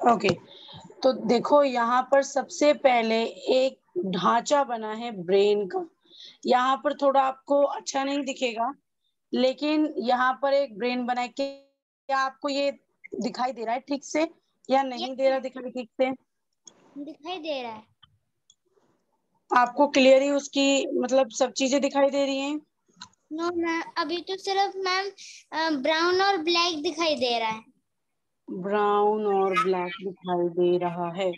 Okay. तो देखो यहाँ पर सबसे पहले एक ढांचा बना है ब्रेन का। यहाँ पर थोड़ा आपको अच्छा नहीं दिखेगा लेकिन यहाँ पर एक ब्रेन बना है। क्या आपको ये दिखाई दे रहा है ठीक से या नहीं दे रहा दिखाई ठीक से? दिखाई दे रहा है। आपको क्लियरली उसकी मतलब सब चीज़ें दिखाई दे रही हैं? नो मैम अभी तो सिर्फ़ मैम ब्राउन और ब्लैक दिखाई दे रहा है। ब्राउन और ब्लैक दिखाई दे रहा है।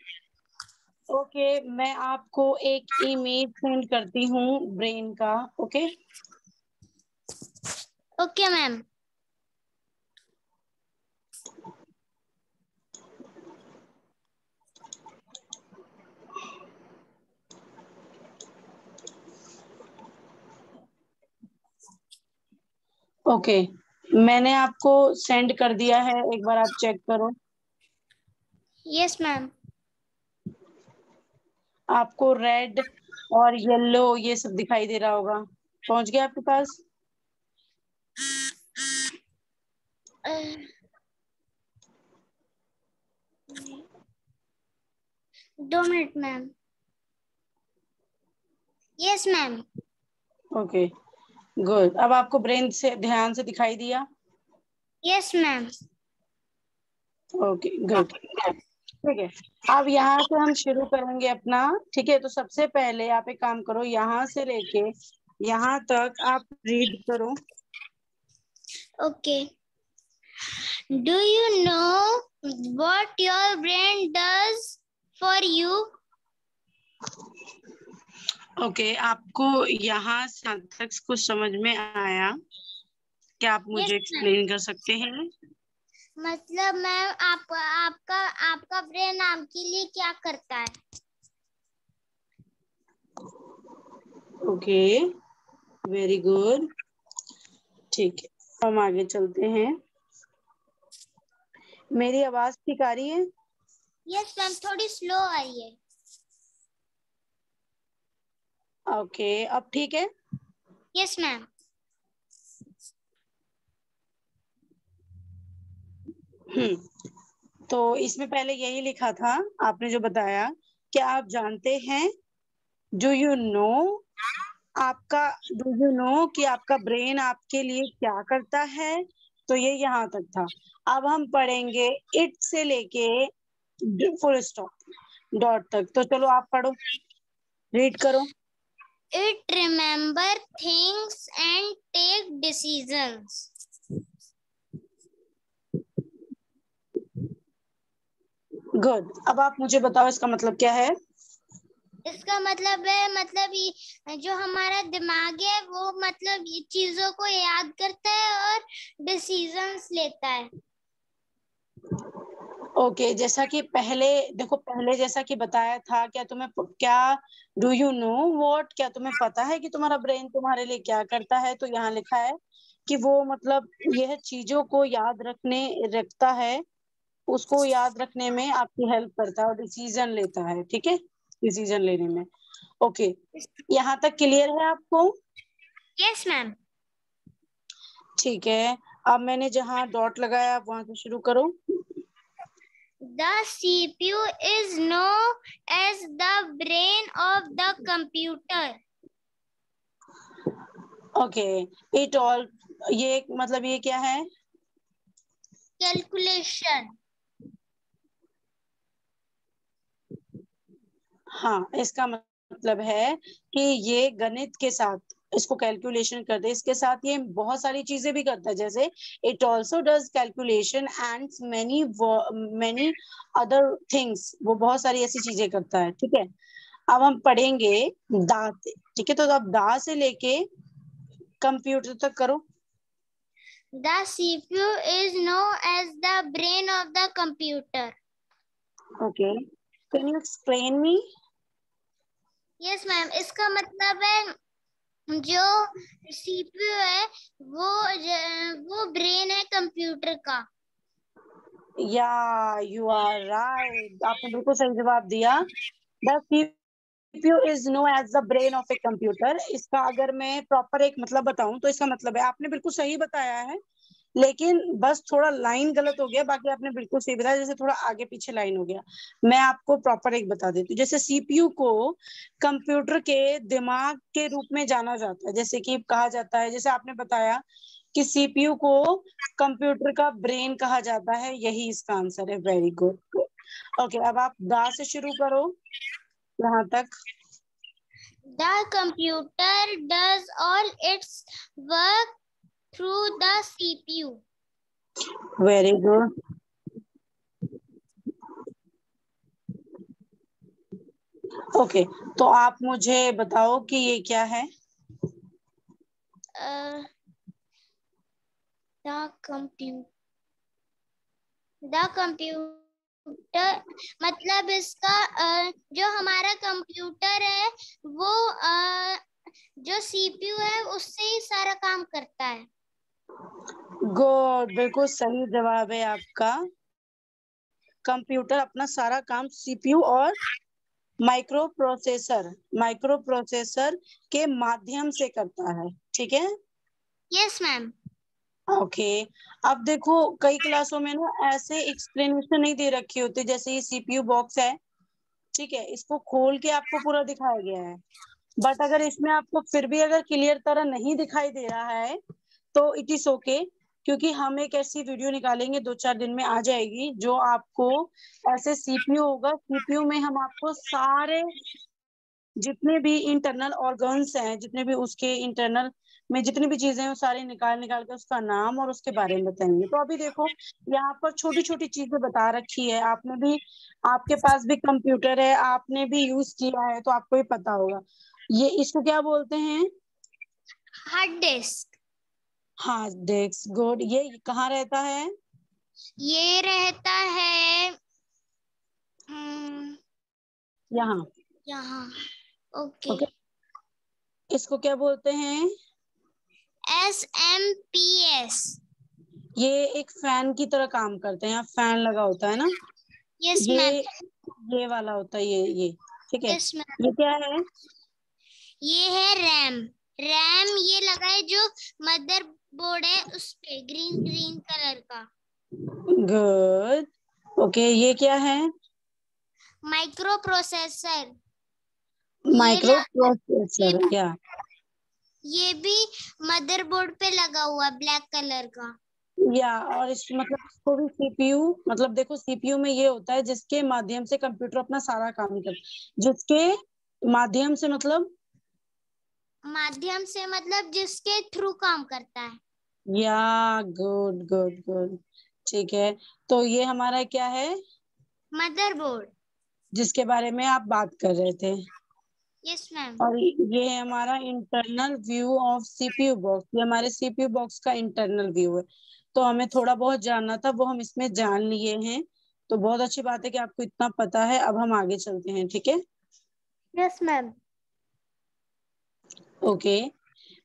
ओके okay, मैं आपको एक इमेज सेंड करती हूँ ब्रेन का ओके? Okay ma'am. ओके। मैंने आपको सेंड कर दिया है एक बार आप चेक करो। यस मैम आपको रेड और येलो ये सब दिखाई दे रहा होगा। पहुँच गया आपके पास? दो minute ma'am yes ma'am okay good अब आपको ब्रेन से ध्यान से दिखाई दिया? यस मैम ओके गुड ठीक है। अब यहाँ से हम शुरू करेंगे अपना। ठीक है तो सबसे पहले आप एक काम करो यहाँ से लेके यहाँ तक आप रीड करो। Okay do you know what your brain does for you okay okay, आपको यहाँ तक कुछ समझ में आया। क्या आप मुझे एक्सप्लेन कर सकते हैं? मतलब मैम आप आपका आपका ब्रेन आपके लिए क्या करता है? ओके वेरी गुड ठीक है हम आगे चलते हैं। मेरी आवाज़ ठीक आ रही है? यस मैम थोड़ी स्लो आ रही है। ओके अब ठीक है? यस मैम हम्म तो इसमें पहले यही लिखा था आपने जो बताया क्या आप जानते हैं डू यू नो आपका डू यू नो कि आपका ब्रेन आपके लिए क्या करता है? तो ये यहाँ तक था। अब हम पढ़ेंगे इट से लेके फुल स्टॉप डॉट तक। तो चलो आप पढ़ो रीड करो। It remember things and take decisions. Good अब आप मुझे बताओ इसका मतलब क्या है? इसका मतलब है मतलब जो हमारा दिमाग है वो मतलब चीज़ों को याद करता है और डिसीजंस लेता है। ओके okay, जैसा कि पहले देखो पहले जैसा कि बताया था क्या तुम्हें क्या डू यू नो वॉट क्या तुम्हें पता है कि तुम्हारा ब्रेन तुम्हारे लिए क्या करता है? तो यहाँ लिखा है कि वो मतलब यह चीज़ों को याद रखने रखता है उसको याद रखने में आपकी हेल्प करता है और डिसीज़न लेता है ठीक है? डिसीज़न लेने में। ओके okay, यहाँ तक क्लियर है आपको? यस मैम ठीक है अब मैंने जहाँ डॉट लगाया आप वहाँ से शुरू करो। The CPU is known as the brain of the computer. Okay it all ये मतलब ये क्या है Calculation. हाँ इसका मतलब है कि ये गणित के साथ इसको कैलकुलेशन करते हैं। इसके साथ ये बहुत सारी चीज़ें भी करता है। जैसे it also does calculation and many many other things वो बहुत सारी ऐसी चीज़ें करता है ठीक है? अब हम पढ़ेंगे दा ठीक है? तो अब दा से लेके कंप्यूटर तक करो। The CPU is known as the brain of the computer. Okay can you explain me Yes, ma'am. इसका मतलब है जो सीपीयू है, वो वो ब्रेन है कंप्यूटर का। या यू आर राइट आपने बिल्कुल सही जवाब दिया। The CPU is known as the brain of a computer इसका अगर मैं प्रॉपर एक मतलब बताऊँ तो इसका मतलब है, आपने बिल्कुल सही बताया है लेकिन बस थोड़ा लाइन गलत हो गया, बाकी आपने बिल्कुल सही बताया, जैसे थोड़ा आगे पीछे लाइन हो गया। मैं आपको प्रॉपर एक बता देती हूँ, जैसे सीपीयू को कंप्यूटर के दिमाग के रूप में जाना जाता है, जैसे कि कहा जाता है, जैसे आपने बताया कि सीपीयू को कंप्यूटर का ब्रेन कहा जाता है, यही इसका आंसर है वेरी गुड ओके अब आप दा से शुरू करो, यहाँ तक। The computer does all its work through the CPU. Very good okay okay, तो आप मुझे बताओ कि ये क्या है? Uh, the compute the मतलब इसका uh, जो हमारा कंप्यूटर है वो uh, जो सीपीयू है उससे ही सारा काम करता है। गुड बिल्कुल सही जवाब है आपका। कंप्यूटर अपना सारा काम सीपीयू और माइक्रो प्रोसेसर माइक्रो प्रोसेसर के माध्यम से करता है ठीक है? यस मैम ओके अब देखो कई क्लासों में ना ऐसे एक्सप्लेनेशन नहीं दे रखी होती जैसे ये सीपीयू बॉक्स है ठीक है? इसको खोल के आपको पूरा दिखाया गया है। बट अगर इसमें आपको फिर भी अगर क्लियर तरह नहीं दिखाई दे रहा है तो इट इज़ ओके क्योंकि हम एक ऐसी वीडियो निकालेंगे, दो चार दिन में आ जाएगी, जो आपको ऐसे सीपीयू होगा। सीपीयू में हम आपको सारे जितने भी इंटरनल ऑर्गन्स हैं, जितने भी उसके इंटरनल में जितनी भी चीज़ें हैं सारे निकाल निकाल के उसका नाम और उसके बारे में बताएँगे। तो अभी देखो, यहाँ पर छोटी छोटी चीज़ें बता रखी है। आपने भी, आपके पास भी कंप्यूटर है, आपने भी यूज़ किया है तो आपको ही पता होगा। ये इसको क्या बोलते हैं? Hard disk hard disk good ये कहाँ रहता है? ये रहता है हम्म, यहाँ। यहाँ ओके। ओके। इसको क्या बोलते हैं? एस एम पी एस ये एक फ़ैन की तरह काम करते हैं यहाँ फ़ैन लगा होता है ना? यस ये ये वाला होता है ये ये ठीक है? मैम ये क्या है? ये है रैम रैम ये लगा है जो मदर बोर्ड है उस पे ग्रीन ग्रीन कलर का। गुड ओके ये क्या है? माइक्रो प्रोसेसर माइक्रो प्रोसेसर क्या? ये भी मदरबोर्ड पे लगा हुआ ब्लैक कलर का। या और इस मतलब इसको भी सीपीयू मतलब देखो सीपीयू में ये होता है जिसके माध्यम से कंप्यूटर अपना सारा काम कर जिसके माध्यम से मतलब माध्यम से मतलब जिसके थ्रू काम करता है। या गुड गुड गुड। ठीक है तो ये हमारा क्या है? मदर बोर्ड जिसके बारे में आप बात कर रहे थे। यस मैम और ये है हमारा internal view of CPU box ये हमारे सीपीयू बॉक्स का इंटरनल व्यू है। तो हमें थोड़ा बहुत जानना था वो हम इसमें जान लिए हैं। तो बहुत अच्छी बात है कि आपको इतना पता है। अब हम आगे चलते हैं ठीक है? यस मैम ओके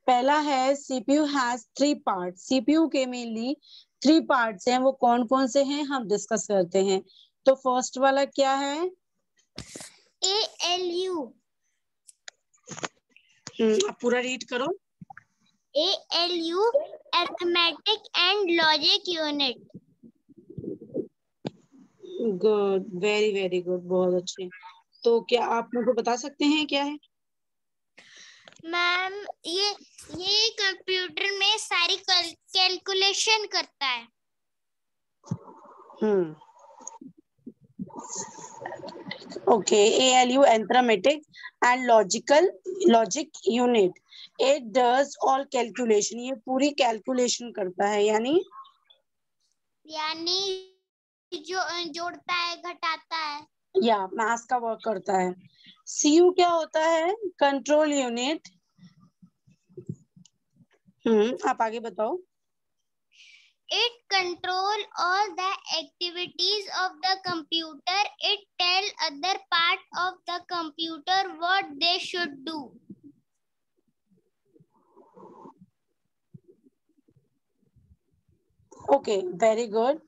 पहला है CPU has three part CPU के मेनली थ्री पार्ट्स हैं वो कौन कौन से हैं हम डिस्कस करते हैं। तो फ़र्स्ट वाला क्या है? ए एल यू आप पूरा रीड करो। A L U arithmetic and logic unit good very very good बहुत अच्छे। तो क्या आप मुझे बता सकते हैं क्या है? मैम ये ये कंप्यूटर में सारी कैलकुलेशन करता है। हम्म। Okay A L U arithmetic and logical logic unit it does all calculation ये पूरी कैलकुलेशन करता है यानी? यानी जो जोड़ता है घटाता है। या मैथ्स का वर्क करता है। CU क्या होता है? कंट्रोल यूनिट हम्म आप आगे बताओ। It control all the activities of the computer. It tell other part of the computer what they should do. Okay very good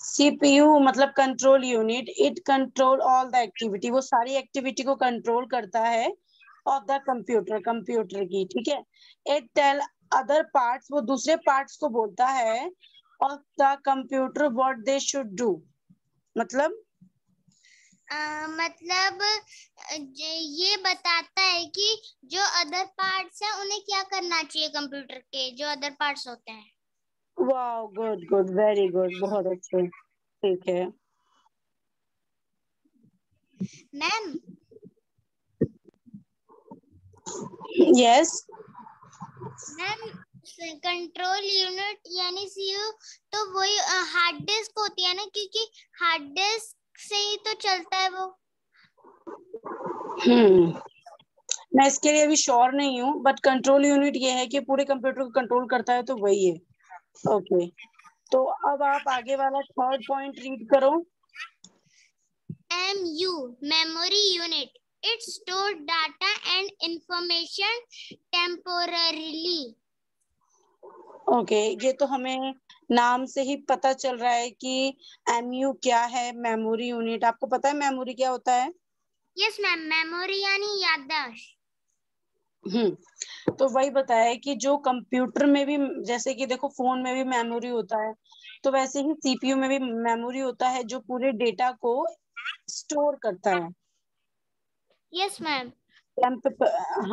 CPU मतलब control unit it control all the activity वो सारी activity को control करता है of the computer computer की ठीक है? It tell other parts वो दूसरे पार्ट्स को बोलता है of the computer what they should do मतलब? आ, मतलब ये बताता है कि जो अदर पार्ट्स हैं उन्हें क्या करना चाहिए कंप्यूटर के जो अदर पार्ट्स होते हैं? Wow good good very good बहुत अच्छे ठीक है। Ma'am yes ma'am control unit यानी सीयू तो वही हार्ड डिस्क होती है ना क्योंकि हार्ड डिस्क से ही तो चलता है वो। हम्म। मैं इसके लिए अभी श्योर नहीं हूँ बट कंट्रोल यूनिट ये है कि पूरे कंप्यूटर को कंट्रोल करता है तो वही है। Okay okay. तो अब आप आगे वाला थर्ड पॉइंट रीड करो। M U memory unit it stored data and information temporarily. Okay okay, ये तो हमें नाम से ही पता चल रहा है कि एमयू क्या है मेमोरी यूनिट आपको पता है मेमोरी क्या होता है? यस मैम मेमोरी यानी याददाश्त। हम्म तो वही बताया कि जो कंप्यूटर में भी जैसे कि देखो फ़ोन में भी मेमोरी होता है तो वैसे ही सीपीयू में भी मेमोरी होता है जो पूरे डेटा को स्टोर करता है। यस मैम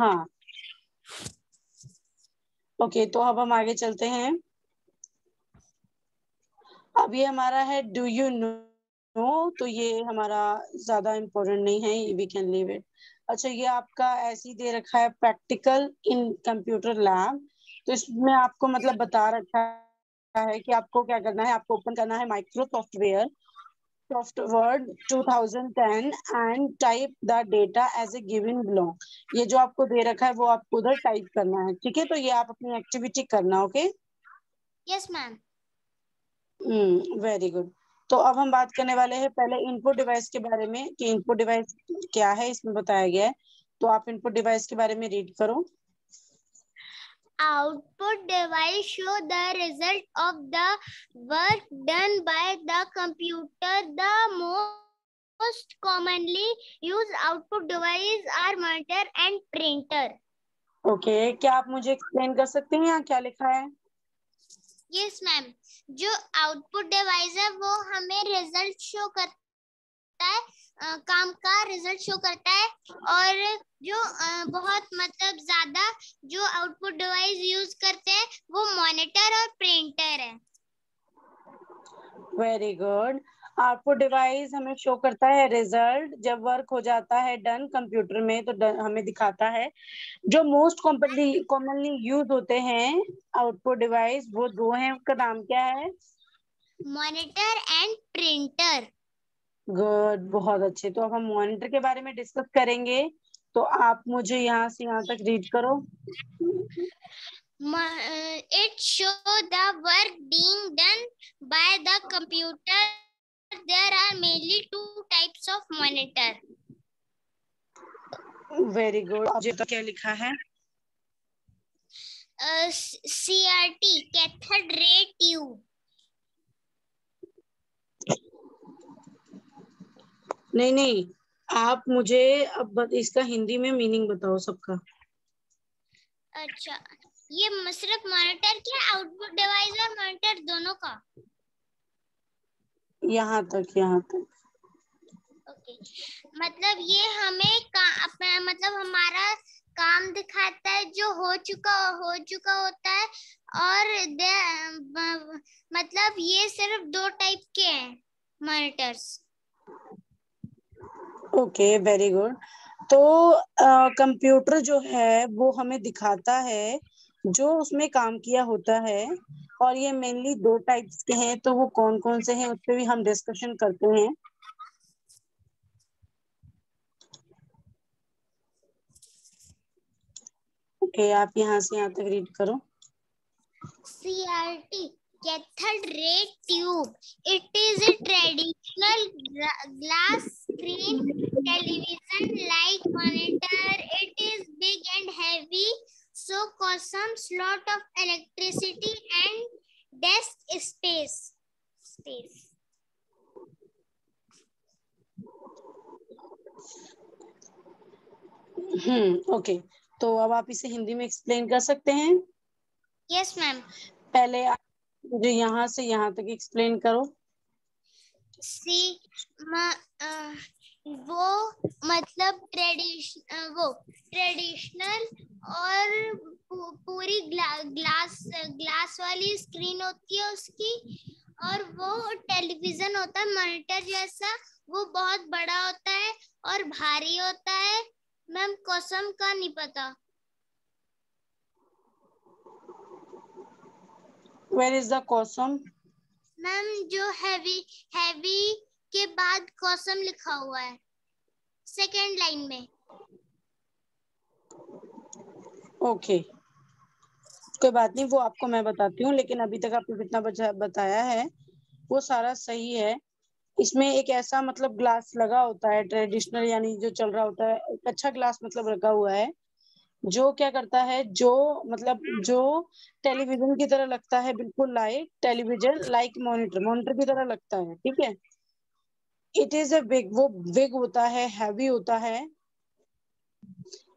हाँ। ओके तो अब हम आगे चलते हैं। अब ये हमारा है डू यू नो नो तो ये हमारा ज़्यादा इम्पोर्टेंट नहीं है वी कैन लीव इट अच्छा ये आपका ऐसे ही दे रखा है प्रैक्टिकल इन कंप्यूटर लैब तो इसमें आपको मतलब बता रखा है कि आपको क्या करना है, आपको ओपन करना है micro software softword 2010 and type the data as a given below. ये जो आपको दे रखा है वो आपको उधर टाइप करना है ठीक है? तो ये आप अपनी एक्टिविटी करना okay yes ma'am hmm very good तो अब हम बात करने वाले हैं पहले इनपुट डिवाइस के बारे में कि इनपुट डिवाइस क्या है इसमें बताया गया है। तो आप इनपुट डिवाइस के बारे में रीड करो। Output device show the result of the work done by the computer. The most commonly used output device are monitor and printer. Okay okay, क्या आप मुझे एक्सप्लेन कर सकते हैं यहाँ क्या लिखा है यस yes, मैम जो आउटपुट डिवाइस है वो हमें रिज़ल्ट शो करता है काम का रिज़ल्ट शो करता है और जो बहुत मतलब ज़्यादा जो आउटपुट डिवाइस यूज़ करते हैं वो मॉनिटर और प्रिंटर है। वेरी गुड आउटपुट डिवाइस हमें शो करता है रिज़ल्ट जब वर्क हो जाता है डन कंप्यूटर में तो हमें दिखाता है। जो मोस्ट कॉमनली कॉमनली यूज़ होते हैं आउटपुट डिवाइस वो दो हैं। उसका नाम क्या है? मॉनिटर एंड प्रिंटर गुड बहुत अच्छे। तो अब हम मॉनिटर के बारे में डिस्कस करेंगे। तो आप मुझे यहाँ से यहाँ तक रीड करो। It show the work being done by the computer there are mainly two types of monitor very good मुझे तो क्या लिखा है? सीआरटी कैथोड रे ट्यूब नहीं नहीं आप मुझे अब इसका हिंदी में मीनिंग बताओ सबका। अच्छा ये सिर्फ़ मॉनिटर क्या आउटपुट डिवाइस और मॉनिटर दोनों का? यहाँ तक यहाँ तक। ओके मतलब ये हमें का अपना मतलब हमारा काम दिखाता है जो हो चुका हो चुका होता है और दे, मतलब ये सिर्फ़ दो टाइप के हैं मॉनिटर्स। ओके वेरी गुड तो कंप्यूटर जो है वो हमें दिखाता है जो उसमें काम किया होता है। और ये मेनली दो टाइप्स के हैं तो वो कौन कौन से हैं उस पर भी हम डिस्कशन करते हैं। ओके okay, आप यहाँ से यहाँ तक रीड करो। CRT cathode ray tube. It is a traditional glass screen television like monitor. It is big and heavy, so consumes lot of electricity and desk space. Space. Hmm okay तो अब आप इसे हिंदी में एक्सप्लेन कर सकते हैं yes ma'am पहले आप मुझे यहाँ से यहाँ तक एक्सप्लेन करो सी वो मतलब ट्रेडिशन वो ट्रेडिशनल और पूरी ग्ला, ग्लास ग्लास वाली स्क्रीन होती है उसकी और वो टेलीविज़न होता है मॉनिटर जैसा वो बहुत बड़ा होता है और भारी होता है। मैम कसम का नहीं पता। Where is the consume? Ma'am जो हैवी हैवी के बाद कॉसम लिखा हुआ है। सेकेंड लाइन में। Okay okay. कोई बात नहीं, वो आपको मैं बताती हूँ, लेकिन अभी तक आपने जितना बताया है, वो सारा सही है। इसमें एक ऐसा मतलब ग्लास लगा होता है ट्रेडिशनल यानी जो चल रहा होता है, एक अच्छा ग्लास मतलब रखा हुआ है, जो क्या करता है, जो मतलब जो टेलीविज़न की तरह लगता है, बिल्कुल like television like monitor monitor की तरह लगता है, ठीक है? इट इज़ अ बिग वो बिग होता है हैवी होता है।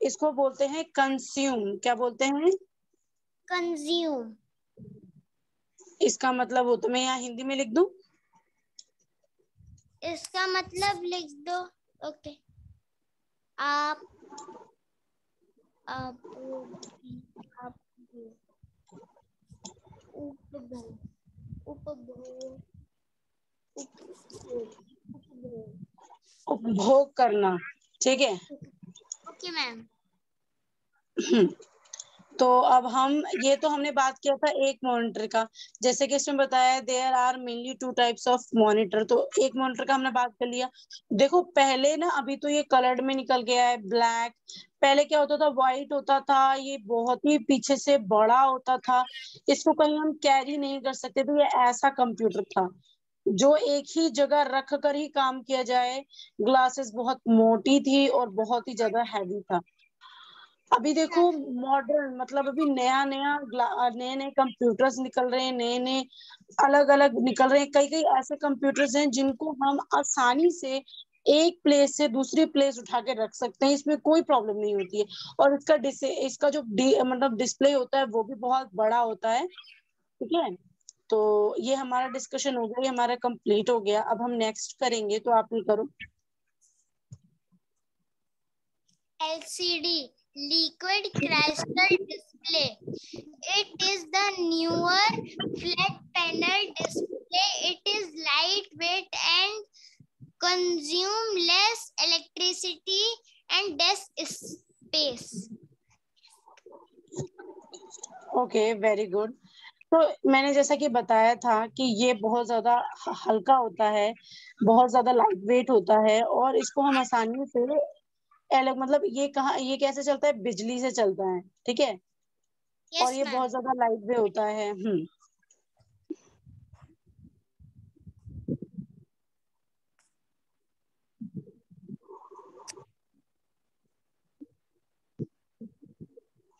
इसको बोलते हैं कंज्यूम क्या बोलते हैं? कंज्यूम इसका मतलब हो तो मैं यहाँ हिंदी में लिख दू? इसका मतलब लिख दो। ओके आप आप आप उपभोग उपभोग करना ठीक है? Okay ma'am. तो अब हम ये तो हमने बात किया था एक मॉनिटर का। जैसे कि इसमें बताया there are mainly two types of monitor तो एक मॉनिटर का हमने बात कर लिया। देखो पहले ना अभी तो ये कलर्ड में निकल गया है ब्लैक पहले क्या होता था व्हाइट होता था ये बहुत ही पीछे से बड़ा होता था। इसको कहीं हम कैरी नहीं कर सकते थे ये ऐसा कंप्यूटर था। जो एक ही जगह रख कर ही काम किया जाए। ग्लासेस बहुत मोटी थी और बहुत ही ज़्यादा हैवी था। अभी देखो मॉडर्न मतलब अभी नया नया नए नए कंप्यूटर्स निकल रहे हैं नए नए अलग अलग निकल रहे हैं। कई कई ऐसे कंप्यूटर्स हैं जिनको हम आसानी से एक प्लेस से दूसरी प्लेस उठा के रख सकते हैं। इसमें कोई प्रॉब्लम नहीं होती है। और इसका डिस इसका जो डी मतलब डिस्प्ले होता है वो भी बहुत बड़ा होता है। ठीक है? तो ये हमारा डिस्कशन हो गया हमारा कंप्लीट हो गया। अब हम नेक्स्ट करेंगे तो आप ही करो। L C D liquid crystal display it is the newer flat panel display it is light weight and consume less electricity and desk space okay very good तो मैंने जैसा कि बताया था कि ये बहुत ज़्यादा हल्का होता है बहुत ज़्यादा लाइट वेट होता है और इसको हम आसानी से अलग मतलब ये कहा ये कैसे चलता है? बिजली से चलता है ठीक है? Yes, और ये बहुत ज़्यादा लाइट भी होता है हम्म।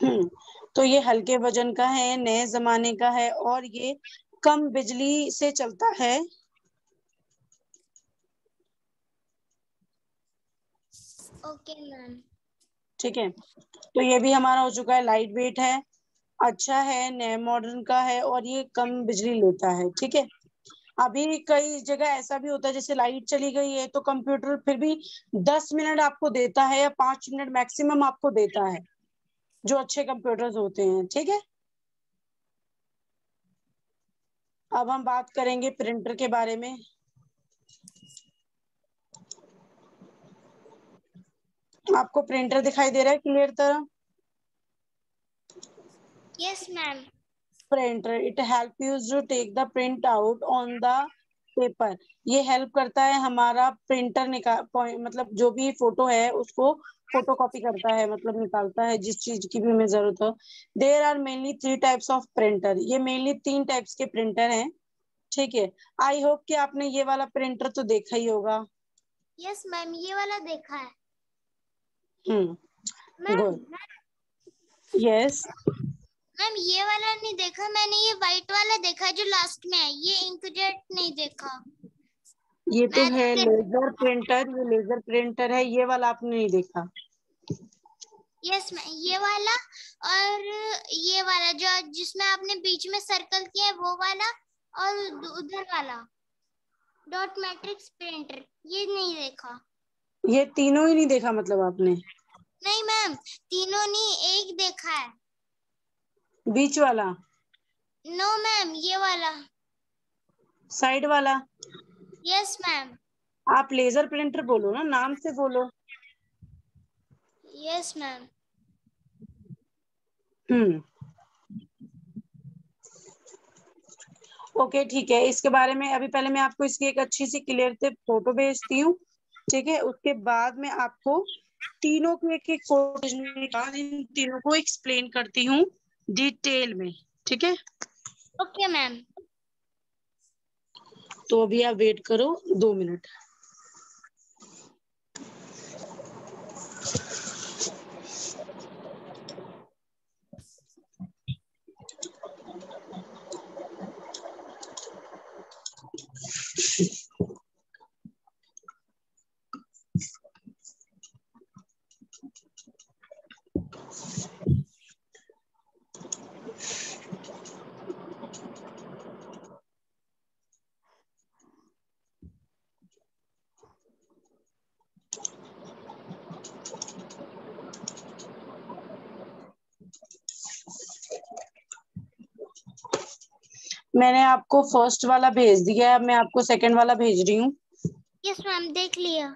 हम्म। तो ये हल्के वज़न का है नए जमाने का है और ये कम बिजली से चलता है। Okay ma'am. ठीक है। तो ये भी हमारा हो चुका है लाइट वेट है अच्छा है नए मॉडर्न का है और ये कम बिजली लेता है ठीक है। अभी कई जगह ऐसा भी होता है जैसे लाइट चली गई है तो कंप्यूटर फिर भी दस मिनट आपको देता है या पाँच मिनट मैक्सिमम आपको देता है। जो अच्छे कंप्यूटर्स होते हैं ठीक है? अब हम बात करेंगे प्रिंटर के बारे में। आपको प्रिंटर दिखाई दे रहा है क्लियर तरह? Yes ma'am printer it help you to take the print out on the paper. ये हेल्प करता है हमारा प्रिंटर निकाल मतलब जो भी फ़ोटो है उसको फ़ोटो कॉपी करता है मतलब निकालता है जिस चीज़ की भी हमें ज़रूरत हो। There are mainly three types of printer ये मेनली तीन टाइप्स के प्रिंटर हैं। ठीक है? आई होप कि आपने ये वाला प्रिंटर तो देखा ही होगा। यस yes, मैम ये वाला देखा है। गुड यस मैम ये वाला नहीं देखा मैंने ये व्हाइट वाला देखा जो लास्ट में है ये इंकजेट नहीं देखा। ये तो है लेजर प्रिंटर ये लेजर प्रिंटर है ये वाला आपने नहीं देखा। यस ये वाला और ये वाला जो जिसमें आपने बीच में सर्कल किया है वो वाला और उधर वाला। डॉट मैट्रिक्स प्रिंटर ये नहीं देखा। ये तीनों ही नहीं देखा मतलब आपने? नहीं मैम तीनों नहीं एक देखा है। बीच वाला? नो मैम ये वाला। साइड वाला? यस मैम आप लेजर प्रिंटर बोलो ना नाम से बोलो। यस मैम हम्म। ओके ठीक है। इसके बारे में अभी पहले मैं आपको इसकी एक अच्छी सी क्लियर से फ़ोटो भेजती हूँ ठीक है? उसके बाद में आपको तीनों को एक एक इन तीनों को एक्सप्लेन करती हूँ। डिटेल में ठीक है? Okay ma'am. तो अभी आप वेट करो दो मिनट। मैंने आपको फ़र्स्ट वाला भेज दिया है मैं आपको सेकंड वाला भेज रही हूँ। यस मैम देख लिया।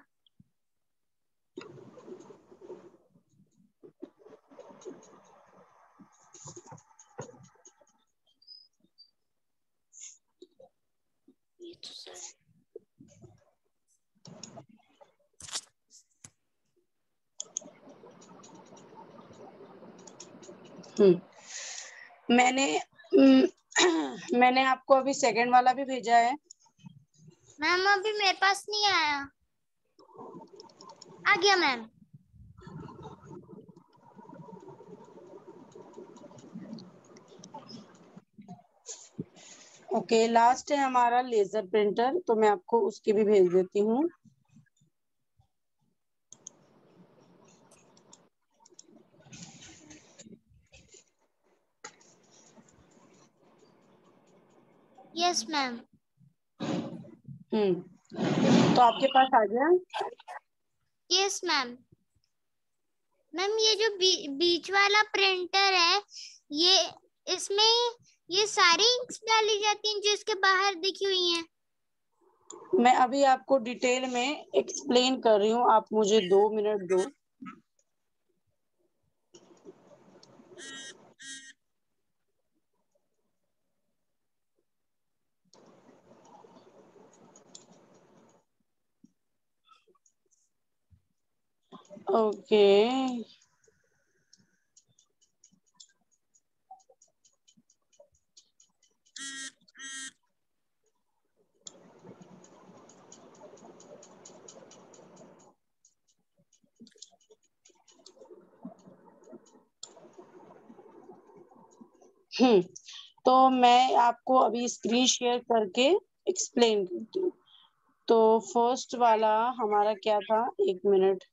हम्म। मैंने मैंने आपको अभी सेकंड वाला भी भेजा है। मैम अभी मेरे पास नहीं आया। आ गया मैम। ओके लास्ट है हमारा लेजर प्रिंटर तो मैं आपको उसकी भी भेज देती हूँ। Yes ma'am hmm. तो आपके पास आ गया? यस मैम मैम ये जो बी, बीच वाला प्रिंटर है ये इसमें ये सारी इंक्स डाली जाती हैं जो इसके बाहर दिखी हुई हैं? मैं अभी आपको डिटेल में एक्सप्लेन कर रही हूँ। आप मुझे दो मिनट दो। Okay. हम्म तो मैं आपको अभी स्क्रीन शेयर करके एक्सप्लेन करती हूँ। तो फ़र्स्ट वाला हमारा क्या था? एक मिनट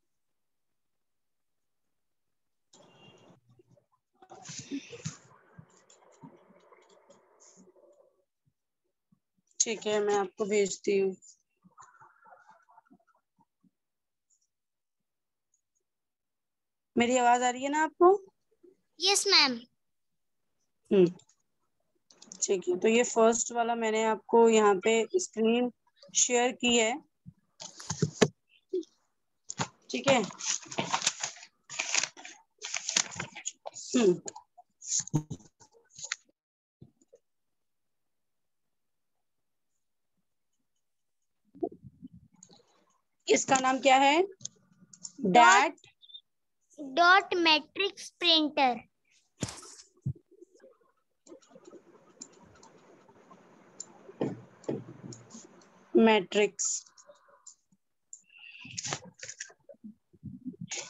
ठीक है मैं आपको भेजती हूँ। मेरी आवाज़ आ रही है ना आपको? यस मैम हम्म ठीक है। तो ये फ़र्स्ट वाला मैंने आपको यहाँ पे स्क्रीन शेयर की है। ठीक है? हम्म इसका नाम क्या है? That dot matrix printer matrix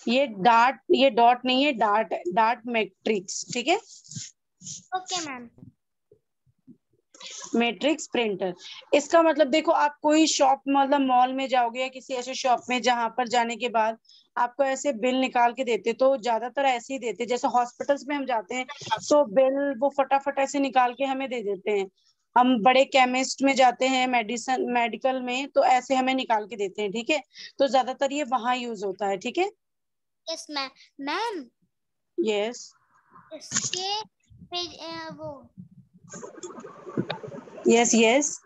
ये डाट ये डॉट नहीं है डाट डाट मैट्रिक्स ठीक है? ओके मैम मैट्रिक्स प्रिंटर इसका मतलब देखो आप कोई शॉप मतलब मॉल में जाओगे या किसी ऐसे शॉप में जहाँ पर जाने के बाद आपको ऐसे बिल निकाल के देते तो ज़्यादातर ऐसे ही देते। जैसे हॉस्पिटल्स में हम जाते हैं तो बिल वो फटाफट ऐसे निकाल के हमें दे देते हैं। हम बड़े केमिस्ट में जाते हैं मेडिसिन मेडिकल में तो ऐसे हमें निकाल के देते हैं ठीक है? तो ज़्यादातर ये वहाँ यूज़ होता है ठीक है? यस मैम मैम यस इसके पेज वो. यस यस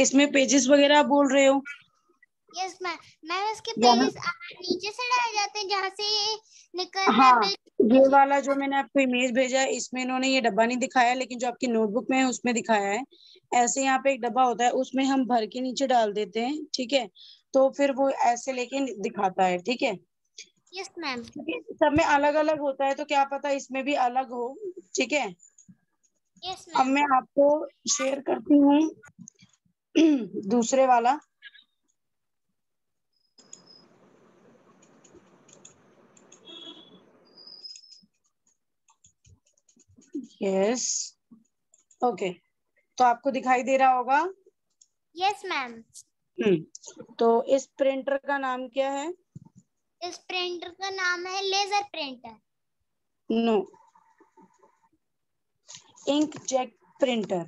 इसमें पेजेस वगैरह बोल रहे हो? यस मैम मैम इसके पेजेस नीचे से डाले जाते हैं जहाँ से ये निकल हाँ ये वाला जो मैंने आपको इमेज भेजा है इसमें इन्होंने ये डब्बा नहीं दिखाया लेकिन जो आपकी नोटबुक में है उसमें दिखाया है। ऐसे यहाँ पे एक डब्बा होता है उसमें हम भर के नीचे डाल देते हैं ठीक है? तो फिर वो ऐसे लेके दिखाता है ठीक है? यस मैम सब में अलग अलग होता है तो क्या पता इसमें भी अलग हो ठीक है? यस अब मैं आपको शेयर करती हूँ दूसरे वाला। Yes yes. Okay okay. तो आपको दिखाई दे रहा होगा। यस मैम हम्म तो इस प्रिंटर का नाम क्या है? इस प्रिंटर का नाम है laser printer. No. Inkjet printer.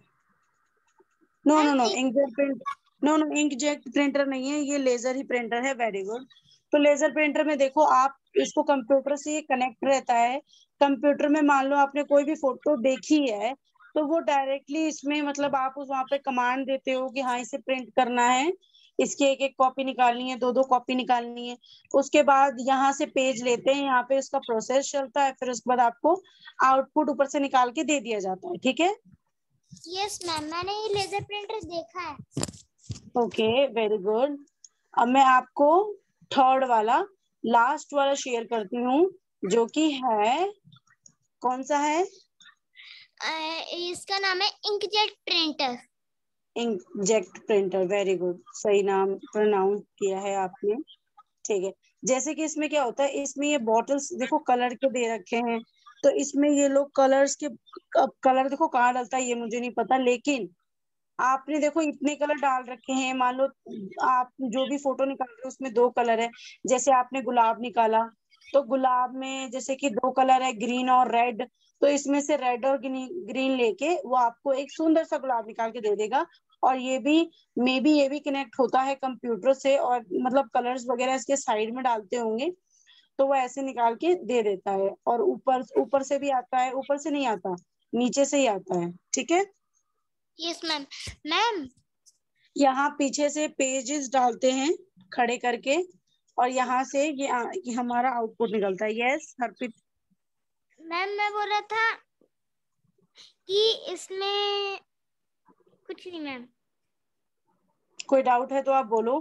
No no no, inkjet printer no no, inkjet printer नहीं है, ये लेजर ही प्रिंटर है, वेरी गुड। तो लेजर प्रिंटर में देखो, आप इसको कंप्यूटर से ये कनेक्ट रहता है। कंप्यूटर में मान लो आपने कोई भी फ़ोटो देखी है तो वो डायरेक्टली इसमें मतलब आप उस वहाँ पे कमांड देते हो कि हाँ इसे प्रिंट करना है। इसकी एक एक कॉपी निकालनी है दो दो कॉपी निकालनी है। उसके बाद यहाँ से पेज लेते हैं यहाँ पे उसका प्रोसेस चलता है फिर उसके बाद आपको आउटपुट ऊपर से निकाल के दे दिया जाता है ठीक है? यस मैम मैंने ये लेजर प्रिंटर देखा है। ओके वेरी गुड अब मैं आपको थर्ड वाला लास्ट वाला शेयर करती हूँ जो कि है कौन सा है? इसका नाम है inkjet printer inkjet printer very good सही नाम प्रोनाउंस किया है आपने। ठीक है। जैसे कि इसमें क्या होता है, इसमें ये बॉटल्स देखो कलर के दे रखे हैं। तो इसमें ये लोग कलर्स के कलर देखो कहाँ डलता है, ये मुझे नहीं पता। लेकिन आपने देखो इतने कलर डाल रखे हैं। मान लो आप जो भी फ़ोटो निकाल रहे हो, उसमें दो कलर है। जैसे आपने गुलाब निकाला तो गुलाब में जैसे कि दो कलर है ग्रीन और रेड तो इसमें से रेड और ग्रीन लेके वो आपको एक सुंदर सा गुलाब निकाल के दे देगा। और ये भी मे बी ये भी कनेक्ट होता है कंप्यूटर से और मतलब कलर्स वगैरह इसके साइड में डालते होंगे तो वो ऐसे निकाल के दे देता है। और ऊपर ऊपर से भी आता है ऊपर से नहीं आता नीचे से ही आता है ठीक है? यस मैम मैम यहाँ पीछे से पेजेस डालते हैं खड़े करके और यहाँ से ये, आ, ये हमारा आउटपुट निकलता है। यस हरप्रीत मैम मैं बोल रहा था कि इसमें कुछ नहीं मैम। कोई डाउट है तो आप बोलो।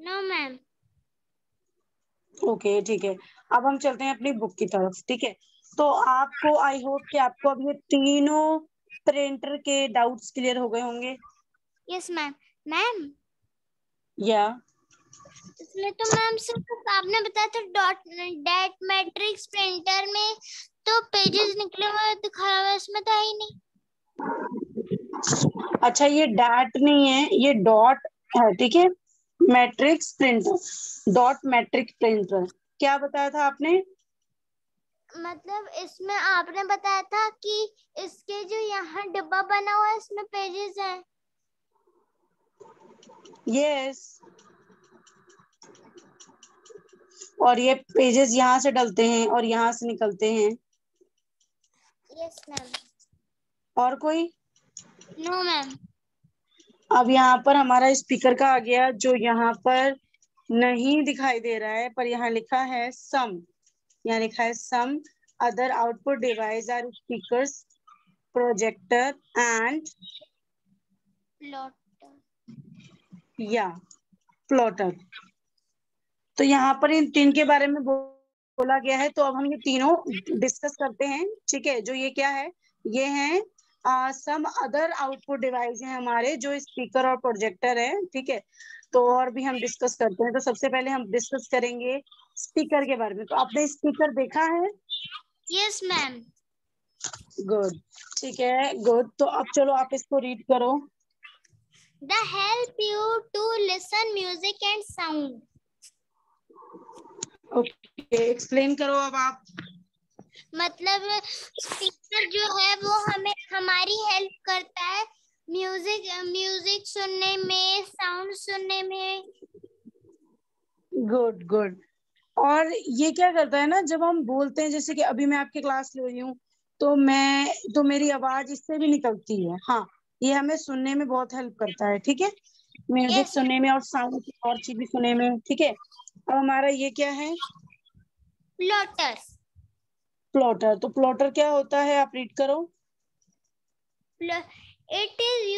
नो मैम ओके ठीक है। अब हम चलते हैं अपनी बुक की तरफ़ ठीक है? तो आपको आई होप कि आपको अब ये तीनों प्रिंटर के डाउट्स क्लियर हो गए होंगे। यस मैम मैम या इसमें तो मैम सिर्फ़ आपने बताया था डॉट डेट मैट्रिक्स प्रिंटर में तो पेजेस निकले हुए दिखाया हुआ है, इसमें तो है ही नहीं। अच्छा ये डैट नहीं है ये डॉट है ठीक है matrix printer dot matrix printer क्या बताया था आपने? मतलब इसमें आपने बताया था कि इसके जो यहाँ डिब्बा बना हुआ है इसमें पेजेस हैं। यस और ये पेजेस यहाँ से डलते हैं और यहाँ से निकलते हैं। यस मैम और कोई? नो मैम अब यहाँ पर हमारा स्पीकर का आ गया जो यहाँ पर नहीं दिखाई दे रहा है पर यहाँ लिखा है सम यहाँ लिखा है some other output device are speakers projector and lot या प्लॉटर तो यहाँ पर इन तीन के बारे में बोला गया है तो अब हम ये तीनों डिस्कस करते हैं ठीक है? जो ये क्या है? ये हैं सम अदर आउटपुट डिवाइस है हमारे जो स्पीकर और प्रोजेक्टर है ठीक है? तो और भी हम डिस्कस करते हैं तो सबसे पहले हम डिस्कस करेंगे स्पीकर के बारे में। तो आपने स्पीकर देखा है? यस मैम गुड ठीक है गुड तो अब चलो आप इसको रीड करो। The help you to listen music and sound. Okay explain करो अब आप। मतलब स्पीकर जो है वो हमें हमारी हेल्प करता है म्यूज़िक म्यूज़िक सुनने में साउंड सुनने में। गुड गुड और ये क्या करता है ना जब हम बोलते हैं जैसे कि अभी मैं आपकी क्लास ले रही हूँ तो मैं तो मेरी आवाज़ इससे भी निकलती है। हाँ ये हमें सुनने में बहुत हेल्प करता है ठीक है? Music Yes. सुनने में और साउंड और चीज़ भी सुनने में ठीक है? अब हमारा ये क्या है? प्लॉटर प्लॉटर तो प्लॉटर क्या होता है? आप रीड करो। Is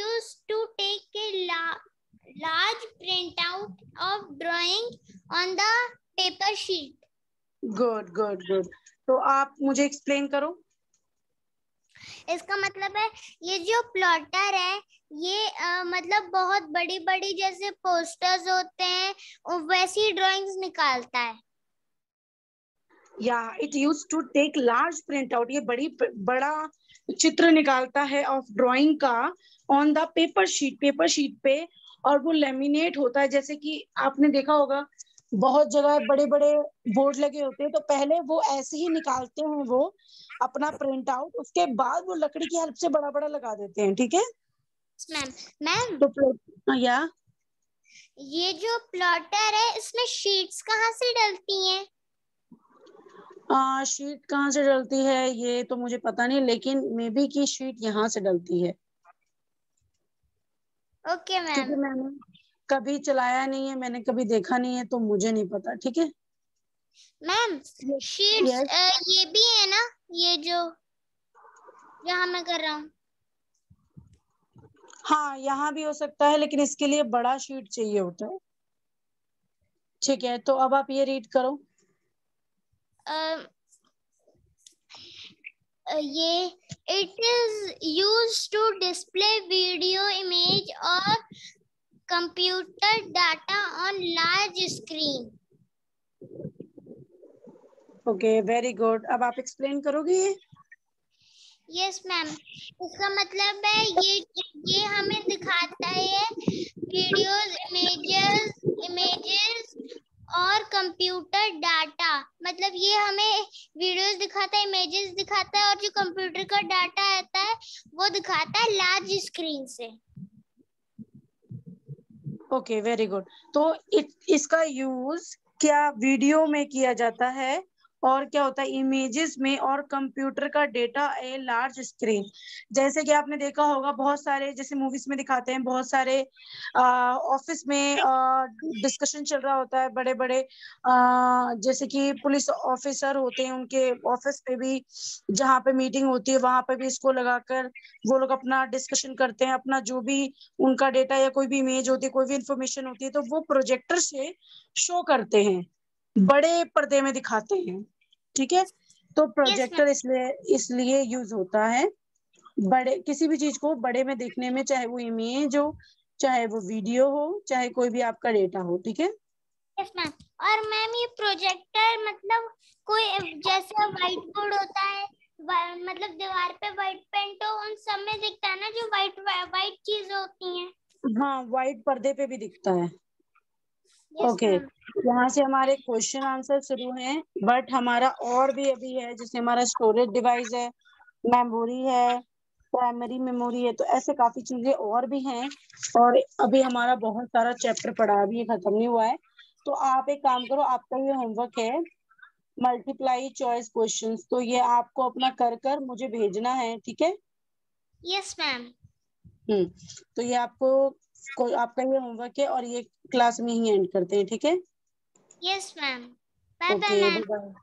used to take a la- large printout of drawing on the paper sheet. Good good good तो आप मुझे एक्सप्लेन करो। इसका मतलब है ये जो प्लॉटर है ये अ, मतलब बहुत बड़ी बड़ी जैसे पोस्टर्स होते हैं वैसी ड्राइंग्स निकालता है। या it use to take large print out ये बड़ी बड़ा चित्र निकालता है ऑफ़ ड्राइंग का on the paper sheet paper sheet पे और वो लेमिनेट होता है जैसे कि आपने देखा होगा बहुत जगह बड़े बड़े बोर्ड लगे होते हैं तो पहले वो ऐसे ही निकालते हैं वो अपना प्रिंट आउट उसके बाद वो लकड़ी की हेल्प से बड़ा बड़ा लगा देते हैं ठीक है? मैम मैम तो या? ये जो प्लॉटर है इसमें शीट्स कहाँ से डलती हैं? आ, शीट कहाँ से डलती है ये तो मुझे पता नहीं लेकिन मे बी की शीट यहाँ से डलती है। ओके क्योंकि मैम। मैंने कभी चलाया नहीं है मैंने कभी देखा नहीं है तो मुझे नहीं पता ठीक है? मैम शीट ये भी है ना ये जो यहाँ मैं कर रहा हूँ। हाँ यहाँ भी हो सकता है लेकिन इसके लिए बड़ा शीट चाहिए होता है। ठीक है तो अब आप ये रीड करो। ये it is use to display video image और computer data on large screen okay very good अब आप एक्सप्लेन करोगे ये? यस मैम इसका मतलब है ये ये हमें दिखाता है वीडियोस इमेजेस इमेजेस और कंप्यूटर डाटा मतलब ये हमें वीडियोस दिखाता है इमेजेस दिखाता है और जो कंप्यूटर का डाटा आता है, वो दिखाता है लार्ज स्क्रीन से. ओके वेरी गुड तो इसका यूज़ क्या वीडियो में किया जाता है? और क्या होता है इमेजेस में और कंप्यूटर का डेटा ए लार्ज स्क्रीन जैसे कि आपने देखा होगा, बहुत सारे जैसे मूवीज़ में दिखाते हैं, बहुत सारे ऑफ़िस में डिस्कशन चल रहा होता है बड़े बड़े जैसे कि पुलिस ऑफिसर होते हैं, उनके ऑफ़िस पे भी जहाँ पे मीटिंग होती है, वहाँ पे भी इसको लगाकर वो लोग अपना डिस्कशन करते हैं, अपना जो भी उनका डेटा या कोई भी इमेज होती है, कोई भी इंफॉर्मेशन होती है तो वो प्रोजेक्टर से शो करते हैं, बड़े पर्दे में दिखाते हैं। ठीक है? तो प्रोजेक्टर इसलिए इसलिए यूज़ होता है। बड़े किसी भी चीज़ को बड़े में देखने में चाहे वो इमेज हो चाहे वो वीडियो हो चाहे कोई भी आपका डेटा हो ठीक है? यस मैम और मैम ये प्रोजेक्टर मतलब कोई जैसे व्हाइट बोर्ड होता है मतलब दीवार पे व्हाइट पेंट हो उन सब में दिखता है ना जो व्हाइट व्हाइट चीज़ होती है। हाँ व्हाइट पर्दे पे भी दिखता है। Yes, ओके यहाँ से हमारे क्वेश्चन आंसर शुरू हैं बट हमारा और भी अभी है जैसे हमारा स्टोरेज डिवाइस है मेमोरी है प्राइमरी मेमोरी है तो ऐसे काफ़ी चीज़ें और भी हैं और अभी हमारा बहुत सारा चैप्टर पढ़ा अभी ये खत्म नहीं हुआ है। तो आप एक काम करो आपका ये होमवर्क है मल्टीप्लाई चॉइस क्वेश्चंस तो ये आपको अपना कर कर मुझे भेजना है ठीक है? यस मैम हम्म तो ये आपको को, आपका ये होमवर्क है और ये क्लास में ही एंड करते हैं ठीक है? Yes ma'am bye bye ma'am